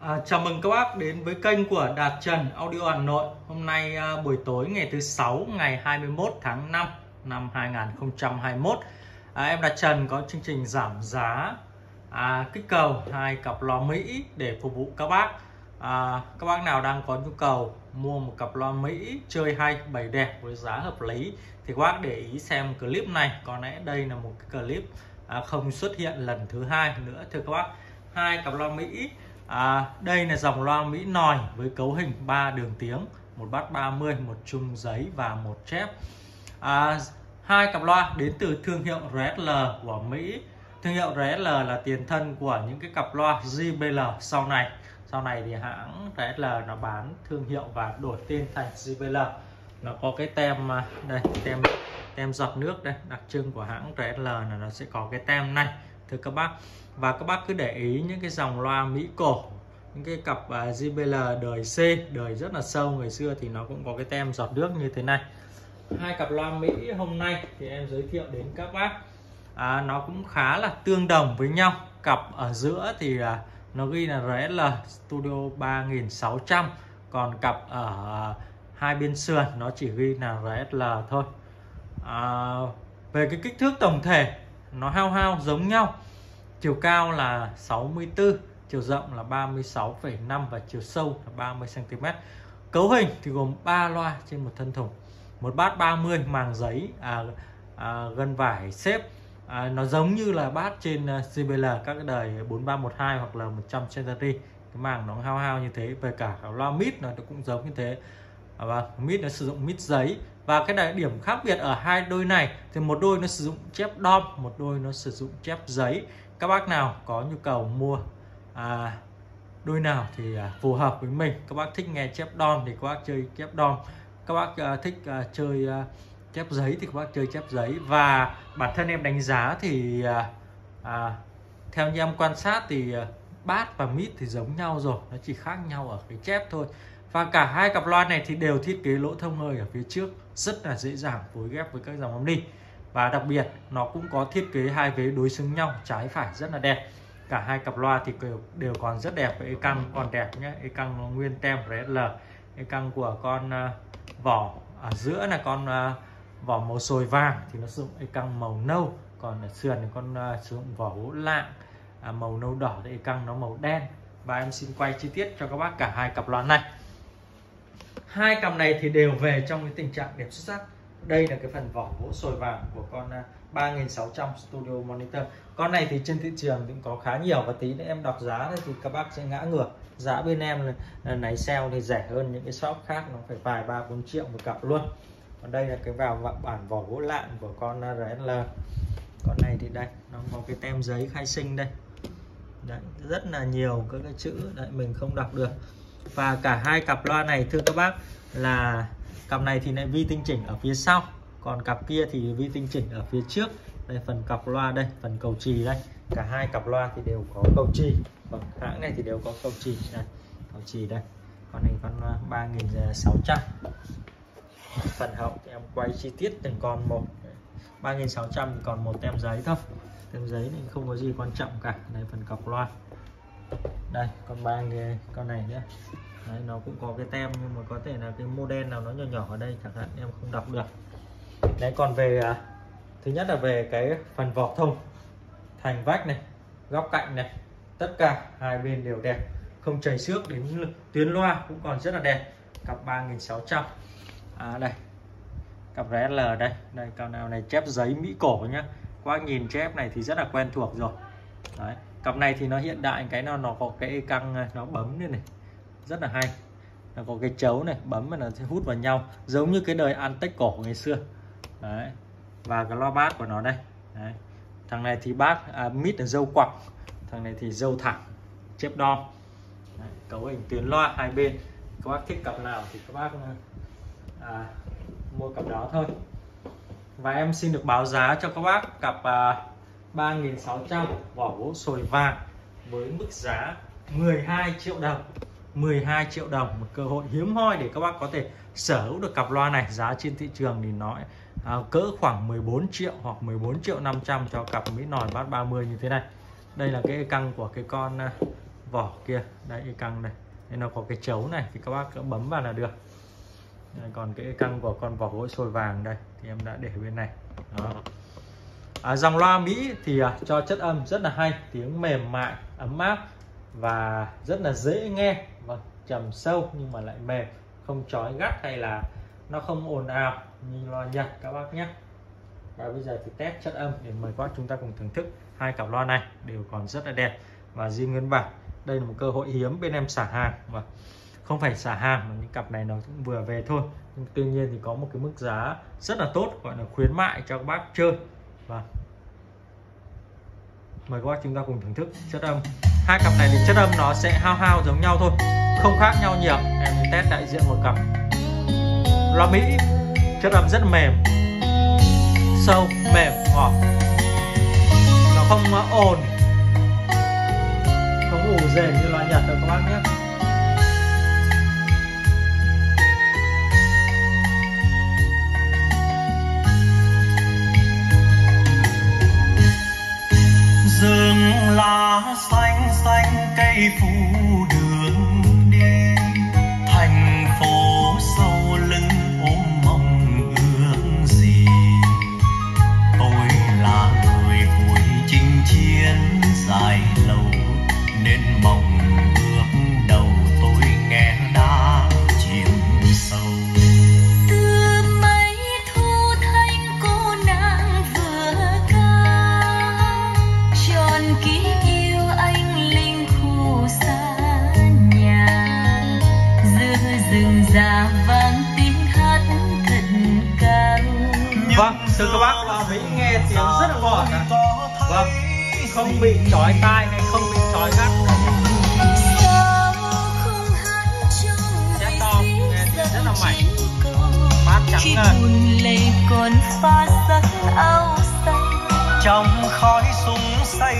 À, chào mừng các bác đến với kênh của Đạt Trần Audio Hà Nội. Hôm nay à, buổi tối ngày thứ sáu ngày 21 tháng 5 năm 2021 à, Em Đạt Trần có chương trình giảm giá à, kích cầu hai cặp loa Mỹ để phục vụ các bác. À, Các bác nào đang có nhu cầu mua một cặp loa Mỹ chơi hay bày đẹp với giá hợp lý Thì các bác để ý xem clip này. Có lẽ đây là một cái clip à, không xuất hiện lần thứ hai nữa. Thưa các bác hai cặp loa Mỹ À, đây là dòng loa Mỹ nòi với cấu hình 3 đường tiếng, một bát 30, một chung giấy và một chép. À, hai cặp loa đến từ thương hiệu RSL của Mỹ. Thương hiệu RSL là tiền thân của những cái cặp loa JBL sau này. Sau này thì hãng RSL nó bán thương hiệu và đổi tên thành JBL. Nó có cái tem à, đây, tem tem giọt nước đây, đặc trưng của hãng RSL là nó sẽ có cái tem này thưa các bác. Và các bác cứ để ý những cái dòng loa Mỹ cổ những cái cặp à, uh, JBL đời C đời rất là sâu. Ngày xưa thì nó cũng có cái tem giọt nước như thế này. Hai cặp loa Mỹ hôm nay thì em giới thiệu đến các bác. À, nó cũng khá là tương đồng với nhau. Cặp ở giữa thì à, nó ghi là RSL Studio 3600 còn cặp ở hai bên sườn nó chỉ ghi là RSL thôi. À, về cái kích thước tổng thể nó hao hao giống nhau. Chiều cao là 64 chiều rộng là 36,5 và chiều sâu là 30 cm cấu hình thì gồm 3 loa trên một thân thùng. Một bát 30 màng giấy à, à, gân vải xếp. À, nó giống như là bát trên à, uh, JBL các đời 4312 hoặc là 100 Century. Cái màng nó hao hao như thế về cả loa mít nó cũng giống như thế và mít nó sử dụng mít giấy. Và cái đặc điểm khác biệt ở hai đôi này thì một đôi nó sử dụng chép đom một đôi nó sử dụng chép giấy. Các bác nào có nhu cầu mua à, đôi nào thì à, phù hợp với mình. Các bác thích nghe chép đom thì các bác chơi chép đom các bác à, thích à, chơi à, chép giấy thì các bác chơi chép giấy. Và bản thân em đánh giá thì à, à, theo như em quan sát thì à, bát và mít thì giống nhau rồi. Nó chỉ khác nhau ở cái chép thôi và cả hai cặp loa này thì đều thiết kế lỗ thông hơi ở phía trước rất là dễ dàng phối ghép với các dòng âm ly. Và đặc biệt nó cũng có thiết kế hai vế đối xứng nhau trái phải rất là đẹp. Cả hai cặp loa thì đều, đều còn rất đẹp e căng còn đẹp nhé e căng nó nguyên tem RSL e căng của con uh, vỏ ở giữa là con uh, vỏ màu sồi vàng thì nó sử dụng e căng màu nâu còn ở sườn thì con uh, sử dụng vỏ gỗ lạng à, màu nâu đỏ thì e căng nó màu đen. Và em xin quay chi tiết cho các bác cả hai cặp loa này hai cặp này thì đều về trong cái tình trạng đẹp xuất sắc. Đây là cái phần vỏ gỗ sồi vàng của con à, 3600 Studio Monitor. Con này thì trên thị trường cũng có khá nhiều và tí nữa em đọc giá thì các bác sẽ ngã ngửa giá bên em là à, này sale thì rẻ hơn những cái shop khác nó phải vài ba bốn triệu một cặp luôn. Còn đây là cái vào bản vỏ gỗ lạng của con à, RSL con này thì đây nó có cái tem giấy khai sinh đây. Đấy, rất là nhiều các cái chữ đấy mình không đọc được và cả hai cặp loa này, thưa các bác, là cặp này thì lại vi tinh chỉnh ở phía sau. Còn cặp kia thì vi tinh chỉnh ở phía trước. Đây, phần cặp loa đây, phần cầu trì đây. Cả hai cặp loa thì đều có cầu trì. Vâng, còn hãng này thì đều có cầu trì. Đây, cầu trì đây. Con này con à, 3600 phần hậu thì em quay chi tiết từng con một. 3600 còn một tem giấy thôi. Tem giấy thì không có gì quan trọng cả. Đây, phần cọc loa đây con ba con này nhé, Đấy, nó cũng có cái tem nhưng mà có thể là cái model nào nó nhỏ nhỏ ở đây chẳng hạn em không đọc được. Đấy còn về à, thứ nhất là về cái phần vỏ thông thành vách này góc cạnh này tất cả hai bên đều đẹp. Không chảy xước đến tuyến loa cũng còn rất là đẹp. Cặp 3600 à đây cặp RSL đây. Đây cặp nào này chép giấy mỹ cổ nhá. Qua nhìn chép này thì rất là quen thuộc rồi. Đấy cặp này thì nó hiện đại cái nào nó có cái căng nó bấm lên này. Rất là hay. Nó có cái chấu này bấm mà nó sẽ hút vào nhau. Giống như cái đời Antec cổ ngày xưa. Đấy. Và cái loa bát của nó đây. Đấy. thằng này thì bát à, mít là dâu quặng. Thằng này thì dâu thẳng chép đo đấy, cấu hình tuyến loa hai bên. Các bác thích cặp nào thì các bác à, mua cặp đó thôi. Và em xin được báo giá cho các bác cặp à, 3.600 vỏ gỗ sồi vàng với mức giá 12 triệu đồng. 12 triệu đồng một cơ hội hiếm hoi để các bác có thể sở hữu được cặp loa này. Giá trên thị trường thì nó à, cỡ khoảng 14 triệu hoặc 14 triệu 500 cho cặp Mỹ nòi bát 30 như thế này. Đây là cái căng của cái con à, vỏ kia. Đây cái căng này. Nên nó có cái chấu này thì các bác cứ bấm vào là được. Đây, còn cái căng của con vỏ gỗ sồi vàng đây thì em đã để bên này. Đó. À, dòng loa Mỹ thì à, cho chất âm rất là hay tiếng mềm mại ấm áp và rất là dễ nghe và trầm sâu nhưng mà lại mềm không chói gắt hay là nó không ồn ào như loa Nhật các bác nhé. Và bây giờ thì test chất âm để mời các bác chúng ta cùng thưởng thức hai cặp loa này đều còn rất là đẹp. Và riêng nguyên bản đây là một cơ hội hiếm bên em xả hàng và không phải xả hàng mà những cặp này nó cũng vừa về thôi. Nhưng tuy nhiên thì có một cái mức giá rất là tốt gọi là khuyến mại cho các bác chơi vâng. Mời các bác chúng ta cùng thưởng thức chất âm. Hai cặp này thì chất âm nó sẽ hao hao giống nhau thôi, không khác nhau nhiều. Em test đại diện một cặp. Loa mỹ, chất âm rất mềm. Sâu, mềm, ngọt. Nó không ồn. Không ủ rền như loa nhật đâu các bác nhé. Nên mong ước đầu tôi nghe đã chìm sâu. Từ mấy thu thanh cô nàng vừa ca tròn ký yêu anh linh khu xa nhà. Giữa rừng già vang tiếng hát thật cao. Vâng thưa các bác mỹ nghe tiếng rất là ngọt à. vâng không bị chói tai hay không bị chói gắt ngày to, nghe rất là cầu? bát trắng ngời buồn lệ còn pha sắc áo xanh. Trong khói súng say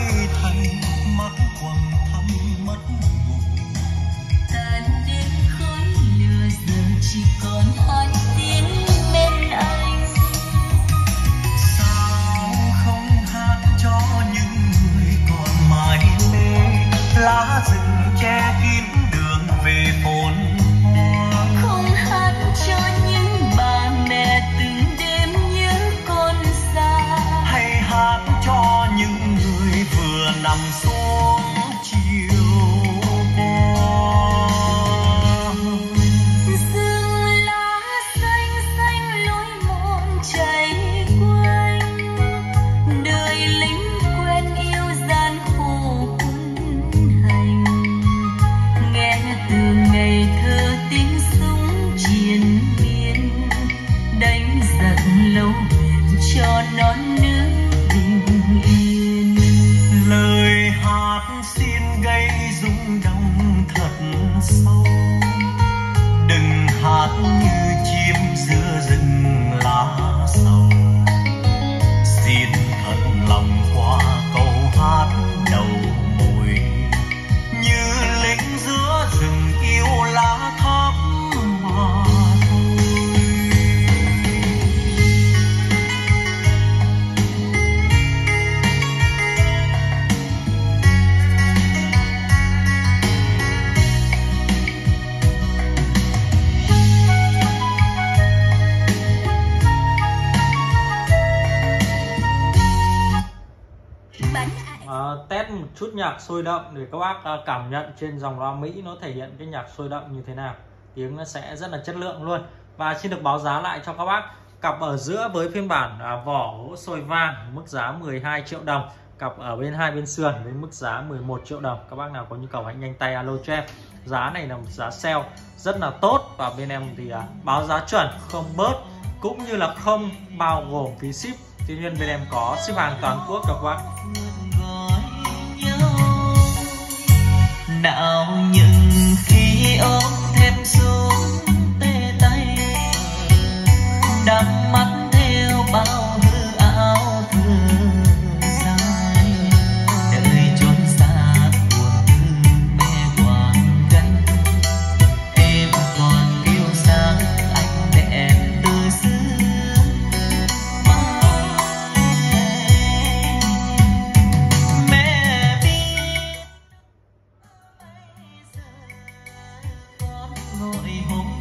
nằm xuống test một chút nhạc sôi động để các bác à, cảm nhận trên dòng loa Mỹ nó thể hiện cái nhạc sôi động như thế nào. Tiếng nó sẽ rất là chất lượng luôn. Và xin được báo giá lại cho các bác. Cặp ở giữa với phiên bản à, vỏ gỗ sồi vàng mức giá 12 triệu đồng. Cặp ở bên hai bên sườn với mức giá 11 triệu đồng. Các bác nào có nhu cầu hãy nhanh tay alo cho em. Giá này là một giá sale rất là tốt. Và bên em thì à, báo giá chuẩn không bớt cũng như là không bao gồm phí ship. Tuy nhiên bên em có ship hàng toàn quốc cho các bác. Nào những khi ôm thêm xuống tê tay. Đắm mắt ngồi hôm